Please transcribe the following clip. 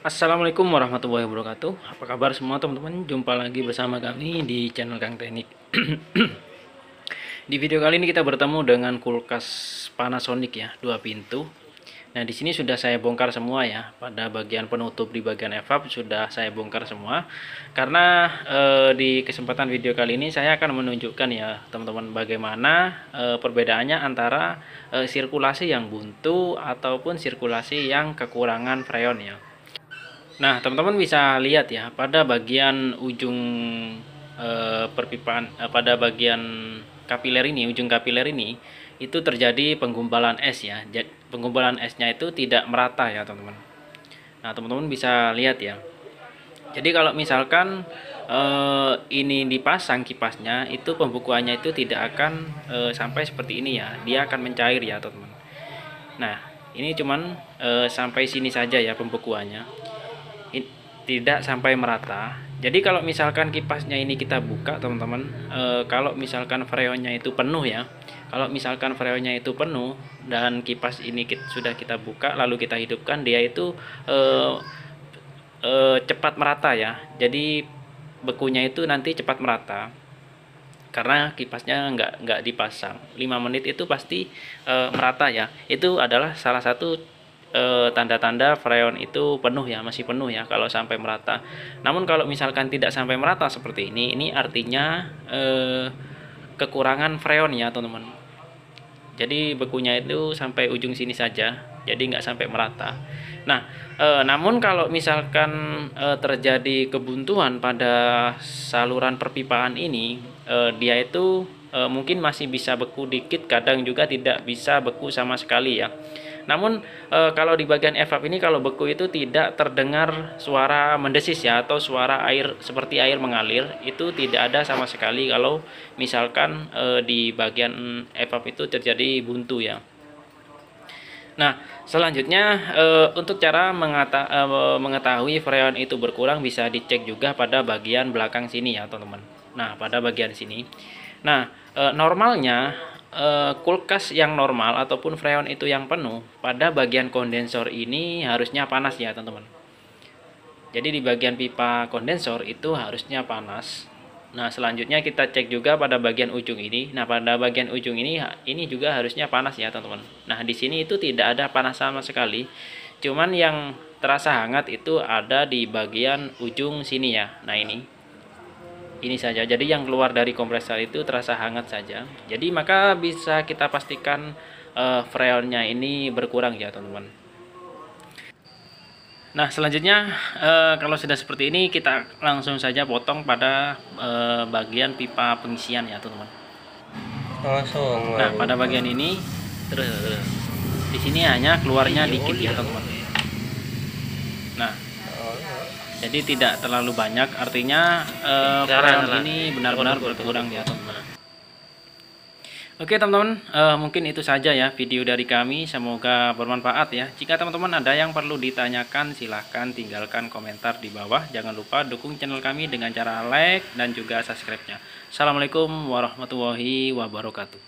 Assalamualaikum warahmatullahi wabarakatuh. Apa kabar semua teman-teman? Jumpa lagi bersama kami di channel Kang Teknik. Di video kali ini kita bertemu dengan kulkas Panasonic ya Dua pintu. Nah di sini sudah saya bongkar semua ya. Pada bagian penutup di bagian evap Sudah saya bongkar semua. Karena eh, di kesempatan video kali ini Saya akan menunjukkan ya teman-teman Bagaimana eh, perbedaannya antara eh, Sirkulasi yang buntu Ataupun sirkulasi yang kekurangan freon ya Nah, teman-teman bisa lihat ya pada bagian ujung e, perpipaan e, pada bagian kapiler ini, ujung kapiler ini itu terjadi penggumpalan es ya. Penggumpalan esnya itu tidak merata ya, teman-teman. Nah, teman-teman bisa lihat ya. Jadi kalau misalkan e, ini dipasang kipasnya, itu pembukuannya itu tidak akan e, sampai seperti ini ya. Dia akan mencair ya, teman-teman. Nah, ini cuman e, sampai sini saja ya pembukuannya tidak sampai merata. Jadi kalau misalkan kipasnya ini kita buka teman-teman e, kalau misalkan freonnya itu penuh ya kalau misalkan freonnya itu penuh dan kipas ini kita, sudah kita buka lalu kita hidupkan dia itu e, e, cepat merata ya. Jadi bekunya itu nanti cepat merata karena kipasnya nggak nggak dipasang. 5 menit itu pasti e, merata ya. Itu adalah salah satu Eh, tanda-tanda freon itu penuh ya masih penuh ya kalau sampai merata. Namun kalau misalkan tidak sampai merata seperti ini ini artinya eh, kekurangan freon ya teman-teman. Jadi bekunya itu sampai ujung sini saja jadi nggak sampai merata. Nah e, namun kalau misalkan e, terjadi kebuntuan pada saluran perpipaan ini e, dia itu e, mungkin masih bisa beku dikit kadang juga tidak bisa beku sama sekali ya namun e, kalau di bagian evap ini kalau beku itu tidak terdengar suara mendesis ya atau suara air seperti air mengalir itu tidak ada sama sekali kalau misalkan e, di bagian evap itu terjadi buntu ya. Nah, selanjutnya e, untuk cara mengata, e, mengetahui freon itu berkurang bisa dicek juga pada bagian belakang sini ya, teman-teman. Nah, pada bagian sini. Nah, e, normalnya uh, kulkas yang normal ataupun freon itu yang penuh pada bagian kondensor ini harusnya panas ya teman-teman. Jadi di bagian pipa kondensor itu harusnya panas. Nah selanjutnya kita cek juga pada bagian ujung ini. Nah pada bagian ujung ini ini juga harusnya panas ya teman-teman. Nah di sini itu tidak ada panas sama sekali. Cuman yang terasa hangat itu ada di bagian ujung sini ya. Nah ini ini saja. Jadi yang keluar dari kompresor itu terasa hangat saja. Jadi maka bisa kita pastikan uh, freonnya ini berkurang ya teman-teman. Nah selanjutnya uh, kalau sudah seperti ini kita langsung saja potong pada uh, bagian pipa pengisian ya teman-teman. Langsung. Nah pada bagian ini terus, terus. Di sini hanya keluarnya dikit ya teman-teman nah jadi tidak terlalu banyak artinya uh, ini benar-benar berkurang ya teman-teman Oke teman-teman, uh, mungkin itu saja ya video dari kami. Semoga bermanfaat ya. Jika teman-teman ada yang perlu ditanyakan, silahkan tinggalkan komentar di bawah. Jangan lupa dukung channel kami dengan cara like dan juga subscribe-nya. Assalamualaikum warahmatullahi wabarakatuh.